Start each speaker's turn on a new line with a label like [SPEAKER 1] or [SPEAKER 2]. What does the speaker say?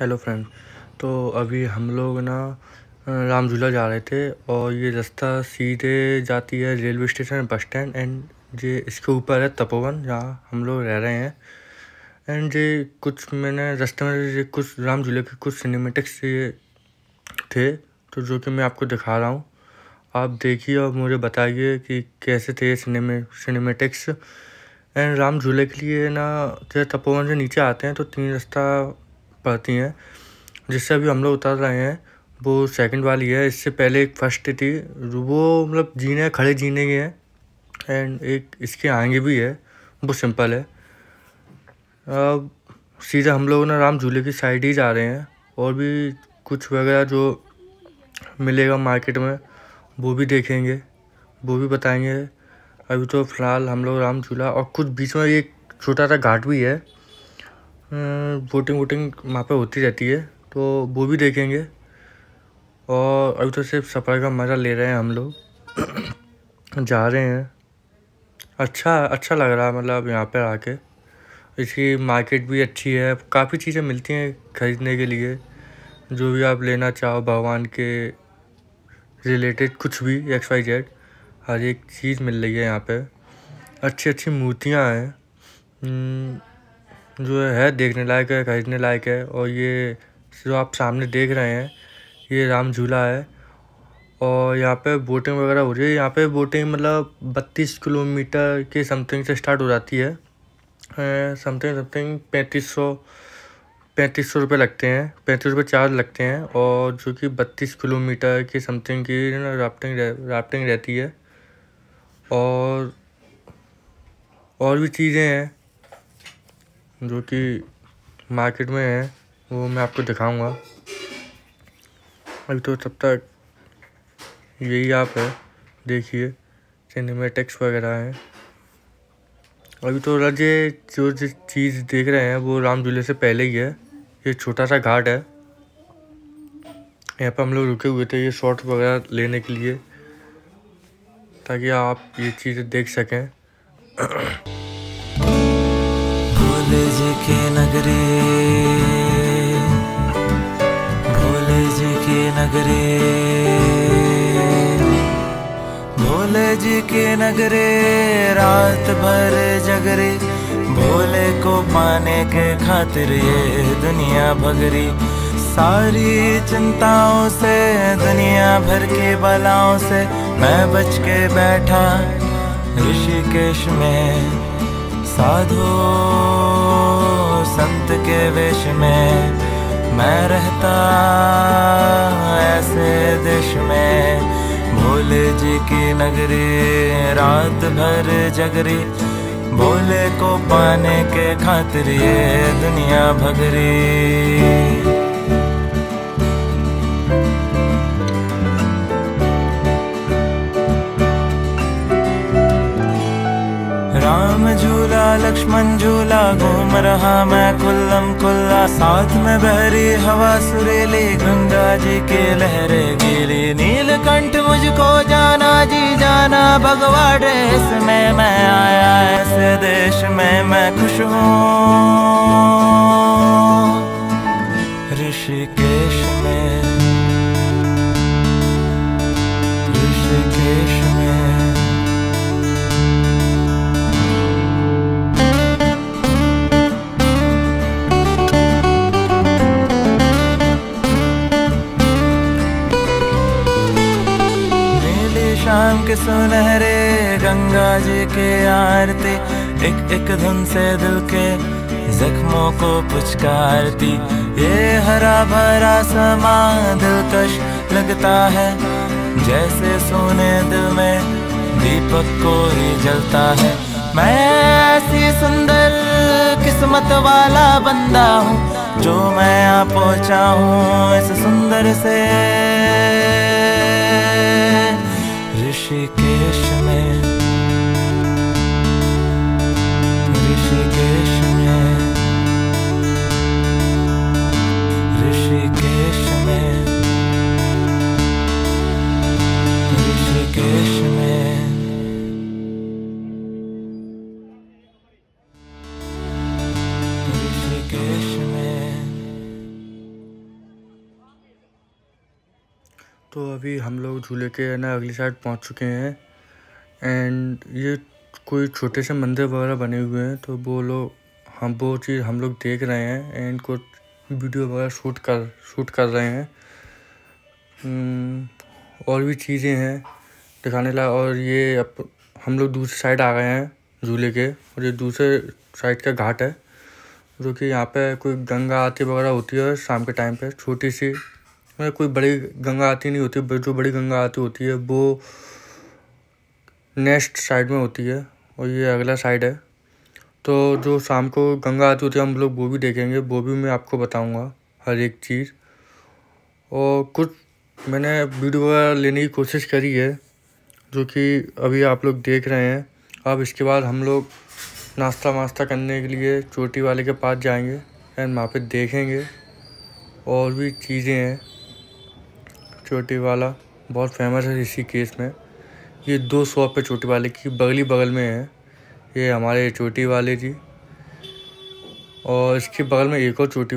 [SPEAKER 1] Hello friend तो अभी हम लोग ना राम झूला जा रहे थे और ये रास्ता सीधे जाती है railway station, bus stand and ये इसके ऊपर है तपोवन, जहाँ हम लोग रह रहे हैं। एंड ये कुछ मैंने रास्ते में, ये कुछ राम झूले के कुछ सिनेमेटिक्स ये थे तो जो कि मैं आपको दिखा रहा हूँ। आप देखिए और मुझे बताइए कि कैसे थे सिनेमे सिनेमेटिक्स एंड राम झूले के लिए ना जैसे तपोवन से नीचे आते हैं तो तीन रास्ता पड़ती हैं। जिससे अभी हम लोग उतर रहे हैं, वो सेकंड वाली है। इससे पहले एक फ़र्स्ट थी। वो मतलब जीने, खड़े जीने की है। एंड एक इसके आगे भी है। वो सिंपल है। अब सीधा हम लोग ना राम झूले की साइड ही जा रहे हैं। और भी कुछ वगैरह जो मिलेगा मार्केट में, वो भी देखेंगे। वो भी बताएँगे। अभी तो फ़िलहाल हम लोग राम झूला और कुछ बीच में एक छोटा सा घाट भी है। बोटिंग वोटिंग वहाँ पे होती रहती है तो वो भी देखेंगे। और अभी तो सिर्फ़ सफ़र का मज़ा ले रहे हैं हम लोग। जा रहे हैं। अच्छा अच्छा लग रहा है मतलब यहाँ पर आके। इसकी मार्केट भी अच्छी है। काफ़ी चीज़ें मिलती हैं ख़रीदने के लिए। जो भी आप लेना चाहो भगवान के रिलेटेड कुछ भी एक्स वाई जेड हर एक चीज़ मिल रही है यहाँ पे। अच्छी अच्छी मूर्तियाँ हैं। हम्म, जो है देखने लायक है, खरीदने लायक है और ये जो आप सामने देख रहे हैं, ये राम झूला है। और यहाँ पे बोटिंग वगैरह हो रही है। यहाँ पे बोटिंग मतलब बत्तीस किलोमीटर के समथिंग से स्टार्ट हो जाती है। समथिंग समथिंग पैंतीस सौ पैंतीस सौ रुपये लगते हैं। पैंतीस रुपये चार्ज लगते हैं और जो कि बत्तीस किलोमीटर के समथिंग की ना राफ्टिंग राफ्टिंग रहती है। और और भी चीज़ें हैं। जो कि मार्केट में है, वो मैं आपको दिखाऊँगा। अभी तो तब तक यही आप है, देखिए सिनेमेटिक्स वगैरह हैं। अभी तो ये जो जो चीज़ देख रहे हैं, वो राम झूले से पहले ही है। ये छोटा सा घाट है। यहाँ पर हम लोग रुके हुए थे ये शॉर्ट वगैरह लेने के लिए, ताकि आप ये चीज़ें देख सकें।
[SPEAKER 2] जी के नगरे, भोले जी के नगरी, भोले जी के नगरे, रात भर जगरे, भोले को पाने के खातिर ये दुनिया भगरी। सारी चिंताओं से, दुनिया भर के बलाओं से मैं बच के बैठा, ऋषिकेश में साधु के विश में मैं रहता ऐसे देश में। भोले जी की नगरी रात भर जगरी। भोले को पाने के खातिर ये दुनिया भगरी। लक्ष्मण झूला घूम रहा मैं कुल्लम कुल्ला साथ में बहरी हवा, सुरीली गंगा जी के लहरे गीली। नीलकंठ मुझको जाना, जी जाना भगवा ड्रेस में मैं आया ऐसे देश में मैं खुश हूँ। शाम के सुनहरे गंगा जी के आरती, एक एक धुन से दिल के जख्मों को पुचकारती। ये हरा भरा समा दिलकश लगता है, जैसे सोने दिल में दीपक कोई जलता है। मैं ऐसी सुंदर किस्मत वाला बंदा हूँ, जो मैं आ पहुँचा हूँ इस सुंदर से। ऋषिकेश में ऋषिकेश
[SPEAKER 1] तो अभी हम लोग झूले के ना अगली साइड पहुँच चुके हैं। एंड ये कोई छोटे से मंदिर वगैरह बने हुए हैं तो वो लोग हम वो चीज़ हम लोग देख रहे हैं एंड कुछ वीडियो वगैरह शूट कर शूट कर रहे हैं। हम्म, और भी चीज़ें हैं दिखाने ला और ये अब हम लोग दूसरी साइड आ गए हैं झूले के और ये दूसरे साइड का घाट है जो कि यहाँ पे कोई गंगा आरती वगैरह होती है शाम के टाइम पे छोटी सी। मतलब कोई बड़ी गंगा आती नहीं होती जो बड़ी गंगा आती होती है, वो नेक्स्ट साइड में होती है और ये अगला साइड है। तो जो शाम को गंगा आती होती है, हम लोग वो भी देखेंगे, वो भी मैं आपको बताऊँगा हर एक चीज़। और कुछ मैंने वीडियो वगैरह लेने की कोशिश करी है, जो कि अभी आप लोग देख रहे हैं। अब इसके बाद हम लोग नाश्ता वास्ता करने के लिए चोटी वाले के पास जाएँगे एंड वहाँ पे देखेंगे और भी चीज़ें हैं। चोटी वाला, बहुत फ़ेमस है इसी केस में। ये दो शॉप है चोटी वाले की, बगली बगल में है। ये हमारे चोटी वाले जी। और इसके बगल में एक और चोटी